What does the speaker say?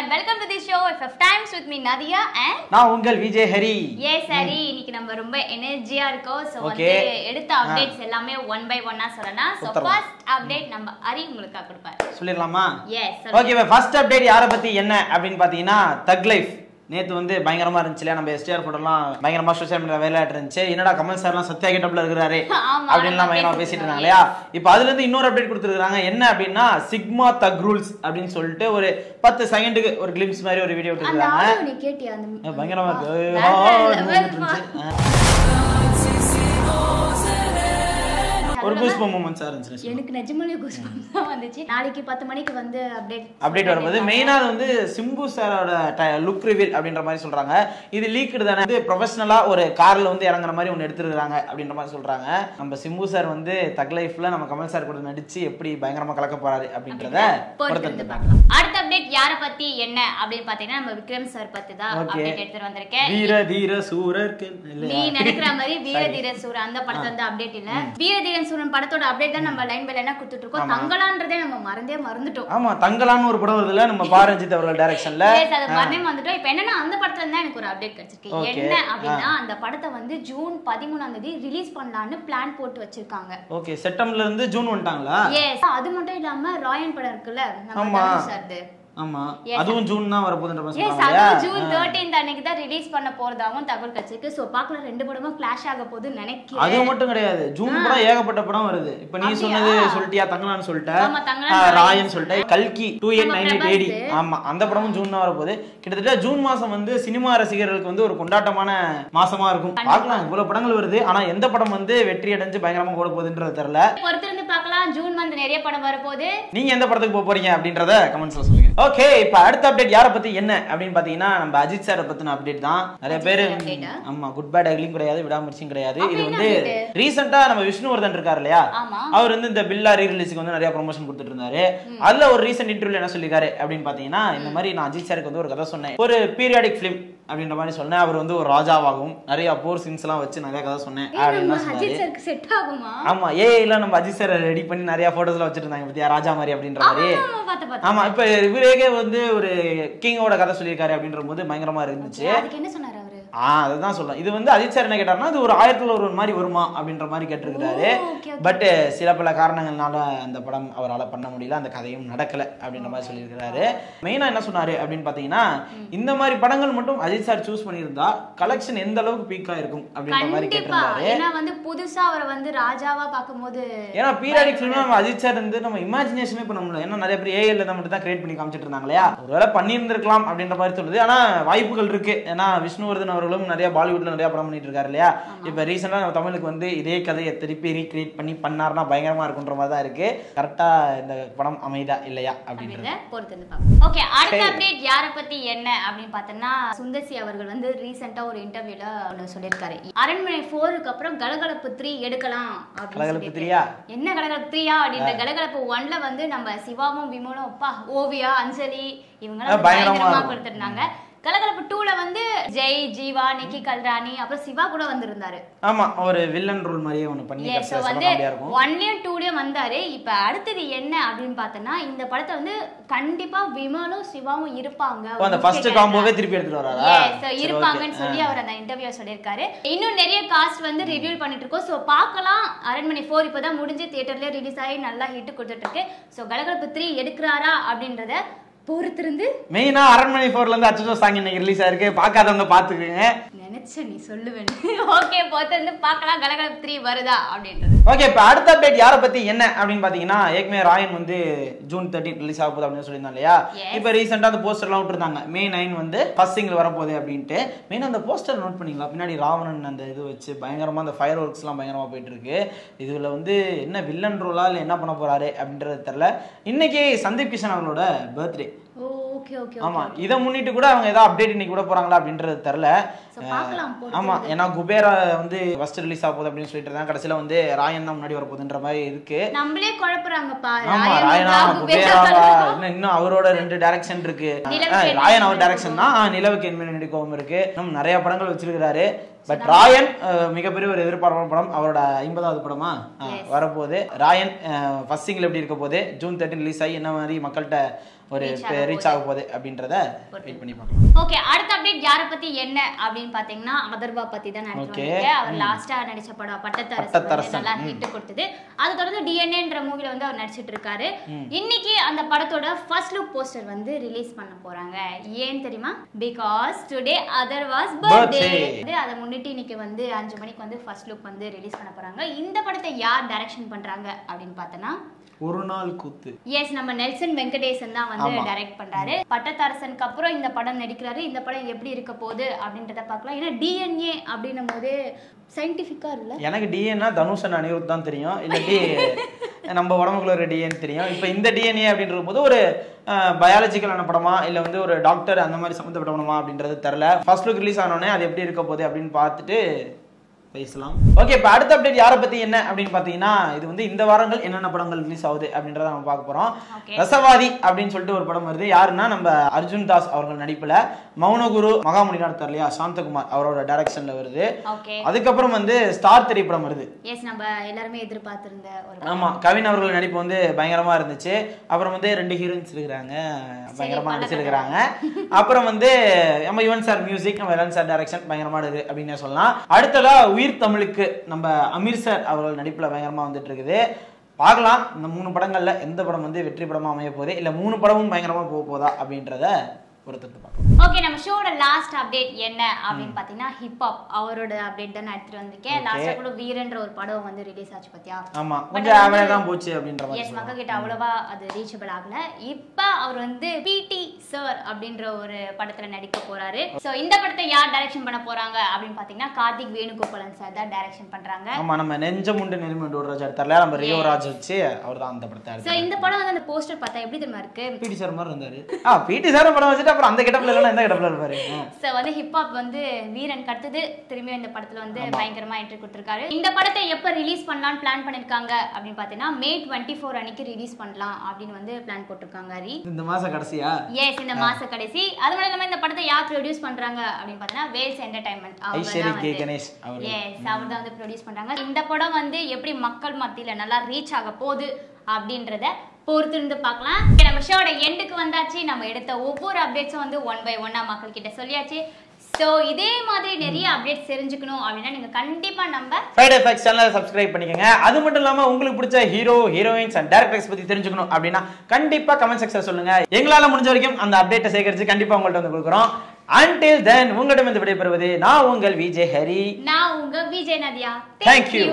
and welcome to the show FF Times with me Nadia and நான் உங்கள் விஜய் ஹரி. ஏ சரி இன்னைக்கு நம்ம ரொம்ப எனர்ஜியா இருக்கோம். சோ வந்து. எடுத்த அப்டேட்ஸ் எல்லாமே ஒன் பை ஒன்னா சொல்லலாம் சோ. ஃபர்ஸ்ட் அப்டேட் நம்ம ஹரி உங்களுக்கு கொடுப்பாரு. சொல்லிடலாமா? எஸ் ஓகே ஃபர்ஸ்ட் அப்டேட் யாரை பத்தி என்ன அப்படின்னு பாத்தீங்கன்னா தக் லைஃப் நேத்து வந்து பயங்கரமா இருந்துச்சு இல்லையா நம்ம எஸ்டிஆர் போட்டோலாம் பயங்கரமா சோஷியல் மீடியா வேலையாட்டு இருந்துச்சு என்னடா கமல் சார்லாம் சத்யா கெட்டப்ல இருக்கிறாரு அப்படின்லாம் பயங்கரமா பேசிட்டு இருந்தாங்க. இல்லையா இப்போ அதுல இருந்து இன்னொரு அப்டேட் கொடுத்துருக்காங்க என்ன அப்படின்னா சிக்மா தக் ரூல்ஸ் அப்படின்னு சொல்லிட்டு ஒரு பத்து செகண்டுக்கு ஒரு கிளிம்ஸ் மாதிரி ஒரு வீடியோ விட்டுருக்காங்க பயங்கரமா இருக்கு ஒரு கூஸ் மூமெண்ட்ஸா இருந்துச்சு எனக்கு நிஜமாலே goosebumps தான் வந்துச்சு. நாளைக்கு பத்து மணிக்கு வந்து அப்டேட் அப்டேட் வரும்போது மெயினா அது வந்து சிம்பு சாரோட லுக் ரிவீல் அப்படின்ற மாதிரி சொல்றாங்க. இது லீக்டு தானே? இது ப்ரொஃபஷனலா ஒரு கார்ல வந்து இறங்குற மாதிரி ஒன்று எடுத்துருக்காங்க அப்படின்ற மாதிரி சொல்றாங்க. நம்ம சிம்பு சார் வந்து தக் லைஃப்ல நம்ம கமல் சார் கூட நடிச்சு எப்படி பயங்கரமா கலக்க போறாரு அப்படின்றத அடுத்த அப்டேட் யார பத்தி என்ன அப்படின்னு பாத்தீங்கன்னா நம்ம விக்ரம் சார் பத்தி தான். அப்டேட் எடுத்துட்டு வந்திருக்கேன். வீர தீர சூரருக்கு நீ நினைக்கிற மாதிரி வீரதீர சூரன் அந்த படத்துல வந்து அப்டேட் இல்ல. வீரதீரன் சூரன் படத்தோட அப்டேட் தான் நம்ம லைன் பை லைனா கொடுத்துட்டு இருக்கோம் தங்கலான்றதே நம்ம மறந்தே மறந்துட்டோம். ஆமா தங்கலான்னு ஒரு படம் வருதுல நம்ம பாரஞ்சித் அவர்கள் டைரக்ஷன்ல அது மறந்தே மறந்துட்டோம். இப்போ என்னன்னா அந்த படத்துல இருந்தா எனக்கு ஒரு அப்டேட் கிடைச்சிருக்கு. என்ன அப்படின்னா அந்த படத்தை வந்து ஜூன் பதிமூணாம் தேதி ரிலீஸ் பண்ணலாம்னு பிளான் போட்டு வச்சிருக்காங்க. ஓகே செப்டம்பர்ல இருந்து ஜூன் வந்துட்டாங்களா? எஸ் அது மட்டும் இல்லாம ராயன் படம் இருக்குல்ல நம்ம ஆமா. ஆமா. அதுவும் ஜூன் தான் வரப்போகுதுன்ற மாதிரி எஸ் அது ஜூன் தேர்ட்டீன்த் அன்னைக்கு தான் ரிலீஸ் பண்ண போறதாவும் தகவல் கிடைச்சிருக்கு. சோ பார்க்கலாம். ரெண்டு படமும் கிளாஷ் ஆக அது நினைக்கிறேன். மட்டும் கிடையாது. ஜூன் படம் ஏகப்பட்ட படம் வருது. இப்ப நீ? சொன்னது சொல்லிட்டியா? தங்கலான்னு சொல்லிட்ட. ராயன் சொல்லிட்ட. கல்கி two eight nine eight AD Prabhas. ஆமா அந்த படமும் ஜூன் தான் வரப்போகுது. கிட்டத்தட்ட ஜூன் மாசம் வந்து சினிமா ரசிகர்களுக்கு வந்து ஒரு கொண்டாட்டமான மாசமா இருக்கும். பார்க்கலாம். இவ்வளவு படங்கள் வருது. ஆனா எந்த படம் வந்து வெற்றி அடைஞ்சு பயங்கரமா ஓட போகுதுன்றது தெரியல. பொறுத்திருந்து பார்க்கலாம். ஜூன் மந்த் நிறைய படம் வரப்போகுது. நீங்க எந்த படத்துக்கு போக போறீங்க அப்படின்றத கமெண்ட்ஸ்ல சொல்லுங்க. ஓகே இப்ப அடுத்த அப்டேட் யாரை பத்தி என்ன அப்படின்னு பாத்தீங்கன்னா நம்ம அஜித் சாரை பத்தின அப்டேட் தான். நிறைய பேரு? ஆமா குட் பேட் அக்லியும் கிடையாது விடாமுயற்சியும் கிடையாது. இது வந்து? ரீசெண்டா நம்ம விஷ்ணுவர்தன் இருக்காரு இல்லையா? அவர் வந்து இந்த பில்லா ரீ ரிலீஸ்க்கு வந்து நிறைய ப்ரொமோஷன் கொடுத்துட்டு இருந்தாரு. அதுல ஒரு ரீசெண்ட் இன்டர்வியூல என்ன சொல்லிருக்காரு அப்படின்னு பாத்தீங்கன்னா இந்த மாதிரி நான் அஜித் சாருக்கு வந்து ஒரு கதை சொன்னேன். ஒரு பீரியாடிக் ஃபிலிம் அப்படின்ற மாதிரி சொன்னேன். அவர் வந்து ஒரு ராஜாவாகவும் நிறைய போர் சீன்ஸ் எல்லாம் வச்சு நிறைய கதை சொன்னேன். அப்படின்னு செட் ஆகுமா? ஆமா ஏஐல நம்ம அஜித் சார் ரெடி பண்ணி நிறைய போட்டோஸ்ல வச்சிட்டு இருந்தாங்க பத்தியா? ராஜா மாதிரி அப்படின்ற மாதிரி. ஆமா, இப்ப இவரேகே வந்து ஒரு கிங்கோட கதை சொல்லியிருக்காரு அப்படின்ற போது பயங்கரமா இருந்துச்சு. அதுக்கு என்ன சொன்னாரு? ஆ அதுதான் சொல்றேன். இது வந்து அஜித் சார் என்ன கேட்டாருன்னா இது ஒரு ஆயிரத்துல ஒரு மாதிரி வருமா அப்படின்ற மாதிரி கேட்டிருக்கிறாரு. பட் சில பல காரணங்கள்னால அந்த படம் அவரால் பண்ண முடியல அந்த கதையும் நடக்கல அப்படின்ற மாதிரி சொல்லியிருக்கிறாரு. மெயினா என்ன சொன்னாரு அப்படின்னு பாத்தீங்கன்னா இந்த மாதிரி படங்கள் மட்டும் அஜித் சார் சூஸ் பண்ணியிருந்தா கலெக்ஷன் எந்த அளவுக்கு பீக்கா இருக்கும் அப்படின்ற மாதிரி கேட்டிருந்தாரு. ஏன்னா வந்து புதுசா அவரை வந்து ராஜாவா பாக்கும்போது ஏன்னா பீரியாடிக் ஃபிலிம் நம்ம அஜித் சார் வந்து நம்ம இமேஜினேஷனே பண்ண முடியல. ஏன்னா நிறைய பேர் ஏஐல தான் மட்டும் தான் கிரியேட் பண்ணி காமிச்சிட்டு இருந்தாங்க இல்லையா? ஒருவேளை பண்ணியிருந்திருக்கலாம் அப்படின்ற மாதிரி சொல்லுது. ஆனா வாய்ப்புகள் இருக்கு. ஏன்னா விஷ்ணுவர்தன் அவர்களும் நிறைய பாலிவுட்ல நிறைய படம் பண்ணிட்டு இருக்காரு இல்லையா? இப்ப ரீசெண்டா நம்ம தமிழுக்கு வந்து இதே கதையை திருப்பி ரீக்ரியேட் பண்ணி பண்ணாருன்னா பயங்கரமா இருக்குன்ற மாதிரி தான் இருக்கு. கரெக்டா இந்த படம் அமைதா இல்லையா அப்படின்றது. பொறுத்து ஓகே அடுத்த அப்டேட் யார பத்தி என்ன அப்படின்னு பார்த்தோம்னா சுந்தர்சி அவர்கள் வந்து ரீசெண்டா ஒரு இன்டர்வியூல ஒன்று சொல்லியிருக்காரு. அரண்மனை ஃபோருக்கு அப்புறம் கலகலப்பு த்ரீ எடுக்கலாம் கலகலப்பு. த்ரீயா என்ன கலகலப்பு த்ரீயா அப்படின்ற கலகலப்பு ஒன்ல வந்து நம்ம சிவாவும் விமலும் அப்பா ஓவியா அஞ்சலி இவங்க பயங்கரமா. கொடுத்திருந்தாங்க. கலகலப்பு டூல வந்து ஜெய் ஜீவா நிக்கி கல்ராணி அப்புறம் சிவா கூட வந்திருந்தாரு. ஆமா ஒரு வில்லன் ரோல் மாதிரியே ஒண்ணு பண்ணி வந்து முடியா இருக்கும். ஒன்லயும் டூலயும் வந்தாரு. இப்ப அடுத்தது என்ன அப்படின்னு பார்த்தோம்னா இந்த படத்தை வந்து கண்டிப்பா விமலும் சிவாவும் இருப்பாங்க. அந்த ஃபர்ஸ்ட் காம்போவே திருப்பி எடுத்துட்டு வராரா? இருப்பாங்கன்னு. சொல்லி அவர் அந்த இன்டர்வியூ சொல்லியிருக்காரு. இன்னும் நிறைய காஸ்ட் வந்து ரிவ்யூ பண்ணிட்டு இருக்கோம். சோ பார்க்கலாம். அரண்மனை ஃபோர் இப்பதான் முடிஞ்சு தியேட்டர்ல ரிலீஸ் ஆகி நல்லா ஹிட் கொடுத்துட்டு இருக்கு. சோ கலகலப்பு த்ரீ எடுக்கிறாரா அப்படின்றத பொறுத்திருந்து மெயினா அரண்மனை ஃபோர்ல இருந்து அச்சோ சாங் இன்னைக்கு ரிலீஸ் ஆயிருக்கு. பார்க்காதவங்க பாத்துக்கோங்க நினைச்ச நீ சொல்லுவேன். ஓகே பொறுத்திருந்து பார்க்கலாம். கலகலப்பு த்ரீ வருதா அப்படின்றது. ஓகே இப்போ அடுத்த அப்டேட் யாரை பத்தி என்ன அப்படின்னு பாத்தீங்கன்னா ஏற்கனவே ராயன் வந்து ஜூன் தேர்ட்டின் ரிலீஸ் ஆக போகுது அப்படின்னு சொல்லியிருந்தாங்க இல்லையா. இப்போ ரீசெண்டாக அந்த போஸ்டர்லாம் விட்டுருந்தாங்க. மே நைன் வந்து ஃபர்ஸ்ட் சிங்கிள் வரப்போகுது அப்படின்ட்டு. மெயின் அந்த போஸ்டர் நோட் பண்ணீங்களா? பின்னாடி ராவணன் அந்த இது வச்சு பயங்கரமா அந்த ஃபயர் ஒர்க்ஸ்லாம் பயங்கரமா போயிட்டு இருக்கு. இதுல வந்து என்ன வில்லன் ரோலா இல்லை என்ன பண்ண போறாரு அப்படின்றது தெரியல. இன்னைக்கு சந்தீப் கிஷன் அவங்களோட பர்த்டே ஓ ஓகே ஓகே ஆமா இதை முன்னிட்டு கூட அவங்க ஏதாவது அப்டேட் இன்னைக்கு கூட போறாங்களா அப்படின்றது தெரியல. ஆமா ஏன்னா குபேரா வந்து ஃபர்ஸ்ட் ரிலீஸ் ஆக போகுது அப்படின்னு சொல்லிட்டு இருந்தாங்க. கடைசியில வந்து ராயன் தான் முன்னாடி வர போகுதுன்ற மாதிரி இருக்கு. நம்மளே குழப்புறாங்கப்பா. ஆமா ராயன் ராயனா ராகு குபேராவா? பேரா இன்னும் அவரோட ரெண்டு டைரக்ஷன் இருக்கு. ராயன் அவர் டைரக்ஷன் தான். நிலவுக்கு என் மேல் நடிக்கவும் இருக்கு. இன்னும் நிறைய படங்கள் வச்சிருக்காரு பட் ராயன் மிகப்பெரிய ஒரு எதிர்பார்ப்பான படம். அவரோட ஐம்பதாவது படமா. வரப்போகுது. ராயன் ஃபர்ஸ்ட் சிங்கிள் எப்படி இருக்க போகுது? ஜூன் தேர்ட்டின் ரிலீஸ் ஆகி என்ன மாதிரி மக்கள்கிட்ட ஒரு ரீச் ஆக போகுது அப்படின்றத வெயிட் பண்ணி பார்க்கலாம். ஓகே அடுத்த அப்டேட் யார பத்தி என்ன அப்படின்னு பாத்தீங்கன்னா அதர்வா பத்தி தான். நடிச்சிருக்காங்க அவர் லாஸ்டா நடிச்ச படம் பட்டத்தரசு நல்லா ஹிட் கொடுத்தது. அது தொடர்ந்து டிஎன்ஏன்ற மூவில வந்து அவர் நடிச்சிட்டு இருக்காரு. இன்னைக்கு அந்த படத்தோட ஃபர்ஸ்ட் லுக் போஸ்டர் வந்து ரிலீஸ் பண்ண போறாங்க. ஏன் தெரியுமா? Because today other was birthday. அதை முன்னிட்டு இன்னைக்கு வந்து அஞ்சு மணிக்கு வந்து ஃபர்ஸ்ட் லுக் வந்து ரிலீஸ் பண்ண போறாங்க. இந்த படத்தை யார் டைரக்ஷன் பண்றாங்க அப்படின்னு பார்த்தோன்னா ஒரு நாள் கூத்து. எஸ் நம்ம நெல்சன் வெங்கடேசன் தான் வந்து. டைரக்ட் பண்றாரு. பட்டத்தரசனுக்கு அப்புறம் இந்த படம் நடிக்கிறாரு. இந்த படம் எப்படி இருக்க போகுது அப்படின்றத பார்க்கலாம். ஏன்னா டிஎன்ஏ அப்படின்னும் போது சயின்டிஃபிக்கா இல்ல எனக்கு டிஎன்னா தனுஷ் அண்ட் அனிருத் தான் தெரியும். இல்லாட்டி நம்ம உடம்புக்குள்ள ஒரு டிஎன் தெரியும். இப்போ இந்த டிஎன்ஏ அப்படின்ற போது ஒரு பயாலஜிக்கலான படமா இல்லை வந்து ஒரு டாக்டர் அந்த மாதிரி சம்மந்தப்பட்ட படமா அப்படின்றது தெரில ஃபர்ஸ்ட் லுக் ரிலீஸ் ஆனோடனே அது எப்படி இருக்க போகுது அப்படின்னு பார்த்துட்டு பேசலாம். ஓகே இப்போ அடுத்த அப்டேட் யாரை பத்தி என்ன அப்படின்னு பார்த்தீங்கன்னா இது வந்து இந்த வாரங்கள் என்னென்ன படங்கள் ரிலீஸ் ஆகுது அப்படின்றத நம்ம பார்க்க போறோம். Okay. ரசவாதி அப்படின்னு சொல்லிட்டு ஒரு படம் வருது. யாருன்னா நம்ம அர்ஜுன் தாஸ் அவர்கள் நடிப்புல மௌனகுரு மகாமுனி நடத்தார் இல்லையா சாந்தகுமார் அவரோட டைரக்ஷன்ல வருது. அதுக்கப்புறம் வந்து ஸ்டார் திரைப்படம் வருது. எஸ் நம்ம எல்லாருமே எதிர்பார்த்திருந்த ஒரு ஆமா கவின் அவர்கள் நடிப்பு வந்து பயங்கரமா இருந்துச்சு. அப்புறம் வந்து ரெண்டு ஹீரோயின்ஸ் இருக்கிறாங்க. பயங்கரமா நடிச்சிருக்கிறாங்க. அப்புறம் வந்து நம்ம யுவன் சார் மியூசிக் நம்ம யுவன் சார் டைரக்ஷன் பயங்கரமா இருக்கு அப்படின்னு சொல்லலாம். அடுத்ததா உயிர் தமிழுக்கு நம்ம அமீர் சார் அவர்கள் நடிப்பில் பயங்கரமாக வந்துட்டு இருக்குது பார்க்கலாம் இந்த மூணு படங்களில் எந்த படம் வந்து வெற்றி படமாக அமைய போகுது இல்லை மூணு படமும் பயங்கரமாக போக போதா அப்படின்றத பொறுத்துட்டு பார்க்கலாம் ஓகே நம்ம ஷோட லாஸ்ட் அப்டேட் என்ன அப்படின்னு பாத்தீங்கன்னா ஹிப்ஹாப் அவரோட அப்டேட் தான் நான் எடுத்துட்டு வந்திருக்கேன். லாஸ்டா கூட வீரன்ற ஒரு படம் வந்து ரிலீஸ் ஆச்சு பாத்தியா? ஆமா. கொஞ்சம் ஆவரேஜ் தான் போச்சு அப்படின்ற மாதிரி எஸ். மக்கள் கிட்ட அவ்வளவா அது ரீச்சபிள் ஆகல. இப்ப அவர் வந்து பிடி சார் அப்படின்ற ஒரு படத்துல நடிக்க போறாரு. சோ இந்த படத்தை யார் டைரக்ஷன் பண்ண போறாங்க அப்படின்னு பாத்தீங்கன்னா கார்த்திக் வேணுகோபாலன் சார் தான் டைரக்ஷன் பண்றாங்க. ஆமா நம்ம நெஞ்சம் உண்டு நெருமி ராஜ் எடுத்தார்ல நம்ம ரியோ ராஜ் வச்சு அவர் தான் அந்த படத்தை சோ இந்த படம் வந்து அந்த போஸ்டர் பார்த்தா எப்படி தெரியுமா இருக்கு? பிடி சார் மாதிரி இருந்தாரு. ஆ பிடி சார் படம் வச்சுட்டு அப்புறம் அந்த கெட்டப்ல எந்த கெட்டப்ல இருப்பாரு ஆ. சோ வந்து ஹிப்ஹாப் வந்து வீரன் கடுத்தது திரும்பியும் இந்த படத்துல வந்து பயங்கரமா என்ட்ரி கொடுத்திருக்காரு. இந்த படத்தை எப்ப ரிலீஸ் பண்ணலாம்னு பிளான் பண்ணிருக்காங்க அப்படின்னு பாத்தீங்கன்னா மே டுவெண்ட்டி ஃபோர் அன்னைக்கு ரிலீஸ் பண்ணலாம் அப்படின்னு வந்து பிளான் போட்டிருக்காங்க ஹரி. இந்த மாசம் கடைசியா? எஸ் இந்த மாச கடைசி. அது மட்டும் இல்லாம இந்த படத்தை யார் ப்ரொடியூஸ் பண்றாங்க அப்படின்னு பார்த்தீங்கன்னா வேல்ஸ் என்டர்டைன்மெண்ட் ஐஸ்வரி கே கணேஷ் அவர் எஸ் அவர் தான் வந்து ப்ரொடியூஸ் பண்றாங்க. இந்த படம் வந்து எப்படி மக்கள் மத்தியில நல்லா ரீச் ஆக போகுது அப்படின்றத பொறுத்து இருந்து பார்க்கலாம் நம்ம ஷோட எண்டுக்கு வந்தாச்சு. நம்ம எடுத்த ஒவ்வொரு அப்டேட்ஸும் வந்து ஒன் பை ஒன்னா மக்கள் கிட்ட சொல்லியாச்சு. ஸோ இதே மாதிரி நிறைய அப்டேட்ஸ் தெரிஞ்சுக்கணும் அப்படின்னா நீங்க கண்டிப்பா நம்ம ஃப்ரைடே ஃபேக்ஸ் சேனலை சப்ஸ்கிரைப் பண்ணிக்கங்க. அது மட்டும் இல்லாம உங்களுக்கு பிடிச்ச ஹீரோ ஹீரோயின்ஸ் அண்ட் டேரக்டர்ஸ் பத்தி தெரிஞ்சுக்கணும் அப்படின்னா கண்டிப்பா கமெண்ட் செக்ஷன் சொல்லுங்க. எங்களால முடிஞ்ச வரைக்கும் அந்த அப்டேட்டை சேகரிச்சு கண்டிப்பா உங்கள்ட்ட வந்து கொடுக்குறோம். அன்டில் தென் உங்களிடம் வந்து விடைபெறுவது நான் உங்கள் விஜய் ஹரி. நான் உங்க விஜய் நதியா. You.